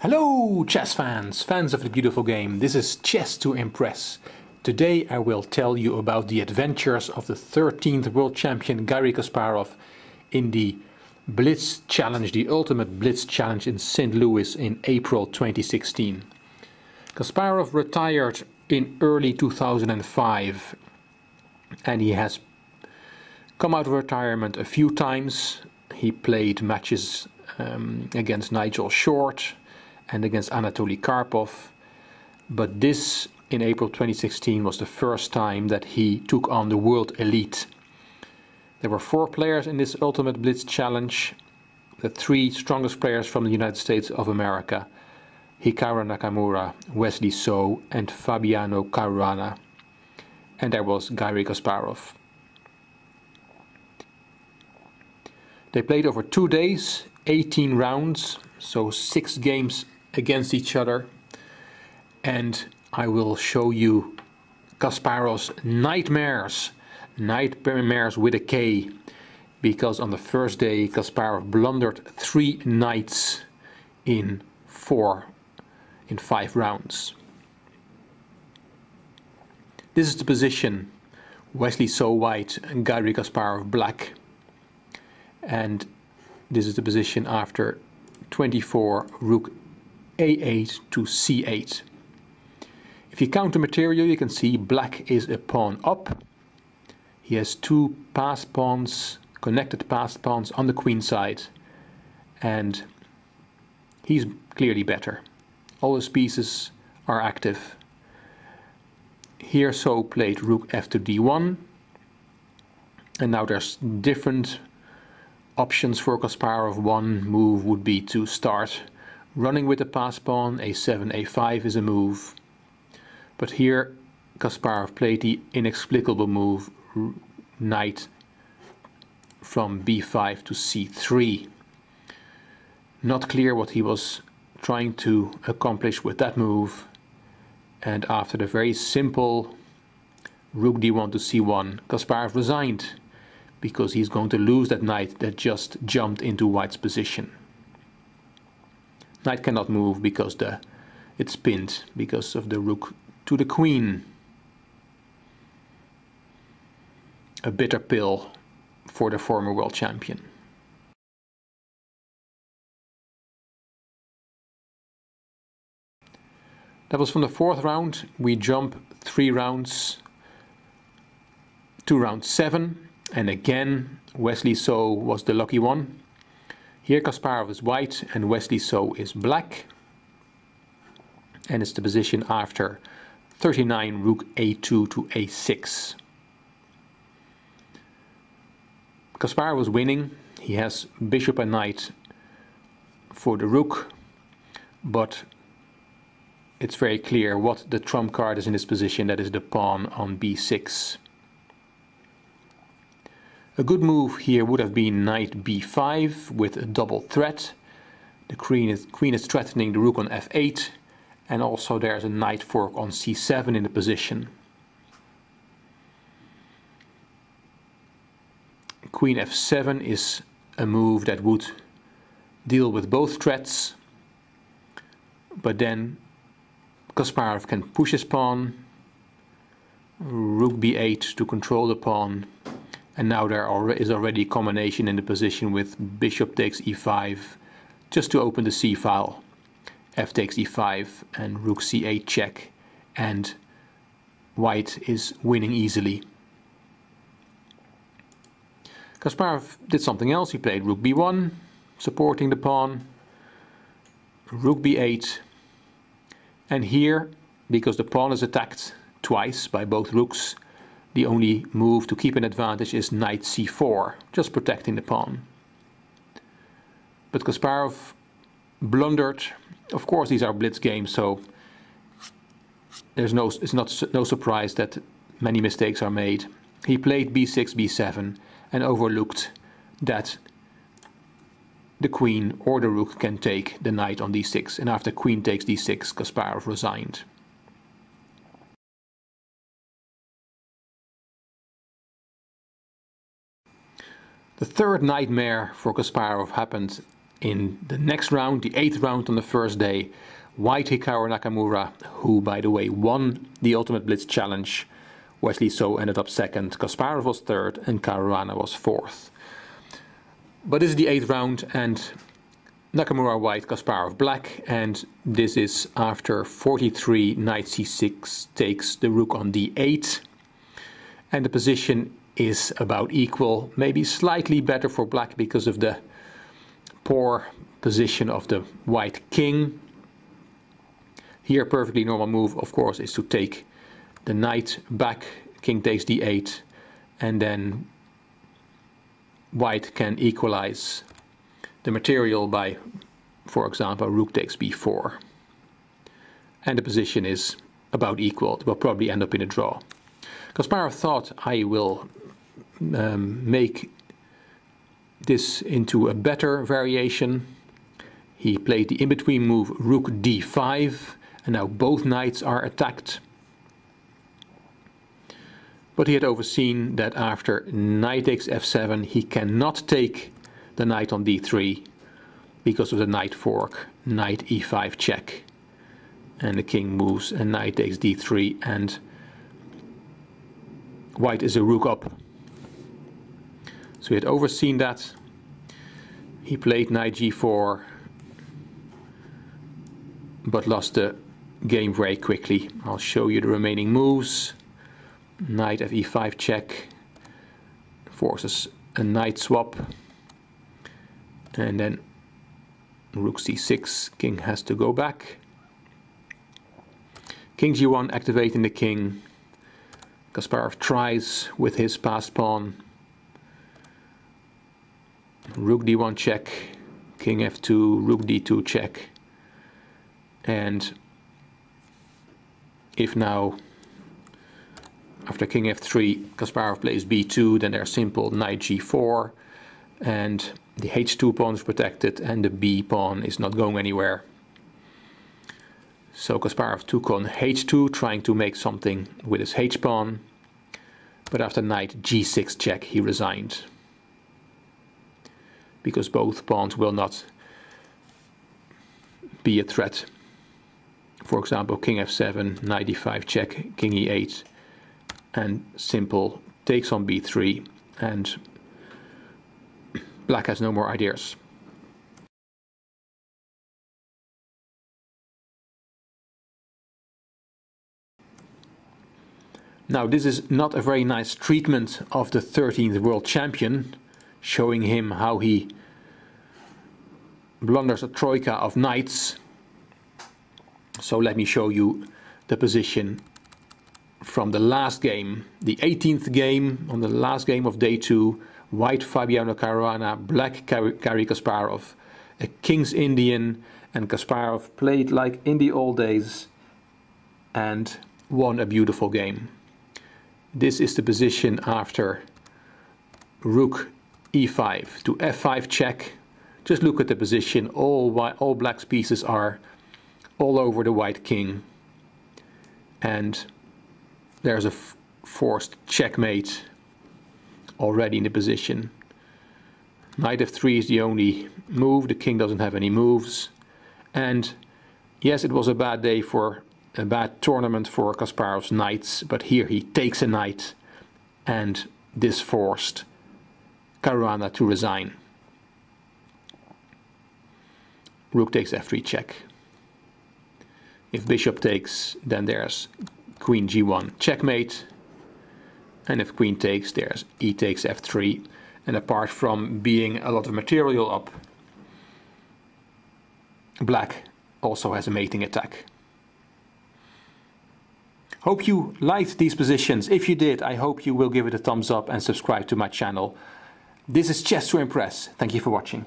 Hello, chess fans, fans of the beautiful game. This is Chess to Impress. Today I will tell you about the adventures of the 13th world champion Garry Kasparov in the Blitz Challenge, the ultimate Blitz Challenge in St. Louis in April 2016. Kasparov retired in early 2005 and he has come out of retirement a few times. He played matches um, against Nigel Short and against Anatoly Karpov. But this, in April 2016, was the first time that he took on the world elite. There were four players in this Ultimate Blitz Challenge, the three strongest players from the United States of America, Hikaru Nakamura, Wesley So and Fabiano Caruana. And there was Garry Kasparov. They played over two days, 18 rounds, so six games against each other. And I will show you Kasparov's knightmares, knightmares with a K, because on the first day Kasparov blundered three knights in four, in five rounds. This is the position Wesley So white and Garry Kasparov black and this is the position after 24 rook a8 to c8. If you count the material you can see black is a pawn up. He has two passed pawns, connected passed pawns on the queen side and he's clearly better. All his pieces are active. Here So played rook f to d1 and now there's different options for Kasparov. One move would be to start running with the pass pawn. a7, a5 is a move. But here Kasparov played the inexplicable move knight from b5 to c3. Not clear what he was trying to accomplish with that move. And after the very simple rook d1 to c1, Kasparov resigned because he's going to lose that knight that just jumped into white's position. Knight cannot move because the it's pinned because of the rook to the queen. A bitter pill for the former world champion. That was from the fourth round. We jump three rounds to round seven and again, Wesley So was the lucky one. Here Kasparov is white and Wesley So is black. And it's the position after 39 rook a2 to a6. Kasparov was winning. He has bishop and knight for the rook, but it's very clear what the trump card is in this position, that is the pawn on b6. A good move here would have been knight b5 with a double threat. The queen is, queen is threatening the rook on f8 and also there's a knight fork on c7 in the position. Queen f7 is a move that would deal with both threats but then Kasparov can push his pawn, rook b8 to control the pawn and now there is already a combination in the position with bishop takes e5 just to open the c file. f takes e5 and rook c8 check and white is winning easily. Kasparov did something else. He played rook b1, supporting the pawn, rook b8, and here, because the pawn is attacked twice by both rooks, the only move to keep an advantage is knight c4, just protecting the pawn. But Kasparov blundered. Of course, these are blitz games, so there's no, it's not no surprise that many mistakes are made. He played b6, b7 and overlooked that the queen or the rook can take the knight on d6 and after queen takes d6 Kasparov resigned. The third nightmare for Kasparov happened in the next round, the eighth round on the first day, White Hikaru Nakamura, who by the way won the Ultimate Blitz Challenge, Wesley So ended up second, Kasparov was third, and Caruana was fourth. But this is the eighth round, and Nakamura white, Kasparov black, and this is after 43 knight c6 takes the rook on d8, and the position is about equal, maybe slightly better for black because of the poor position of the white king. Here, perfectly normal move, of course, is to take the knight back, king takes d8, and then white can equalize the material by, for example, rook takes b4. And the position is about equal. It will probably end up in a draw. Kasparov thought I will um, make this into a better variation. He played the in-between move rook d5 and now both knights are attacked. But he had overseen that after knight takes f7 he cannot take the knight on d3 because of the knight fork, knight e5 check. And the king moves and knight takes d3 and white is a rook up. So he had overseen that. He played knight g4 but lost the game very quickly. I'll show you the remaining moves. Knight f e5 check forces a knight swap and then rook c6 king has to go back king g1 activating the king Kasparov tries with his passed pawn rook d1 check king f2 rook d2 check and if now after king f3 Kasparov plays b2 then there's simple knight g4 and the h2 pawn is protected and the b pawn is not going anywhere. So Kasparov took on h2 trying to make something with his h pawn but after knight g6 check he resigned because both pawns will not be a threat. For example king f7, knight d5 check, king e8 and simple takes on b3 and Black has no more ideas. Now this is not a very nice treatment of the 13th world champion, showing him how he blunders a troika of knights. So let me show you the position from the last game, the 18th game on the last game of day 2 white Fabiano Caruana, black Garry Kasparov, a King's Indian, and Kasparov played like in the old days and won a beautiful game. This is the position after rook e5 to f5 check. Just look at the position. All all black's pieces are all over the white king, and there's a forced checkmate already in the position. Knight f3 is the only move, the king doesn't have any moves. And yes, it was a bad day for a bad tournament for Kasparov's knights, but here he takes a knight and this forced Caruana to resign. Rook takes f3 check. If bishop takes, then there's queen g1 checkmate. And if queen takes there's e takes f3 and apart from being a lot of material up black also has a mating attack. Hope you liked these positions. If you did I hope you will give it a thumbs up and subscribe to my channel this is chess to impress. Thank you for watching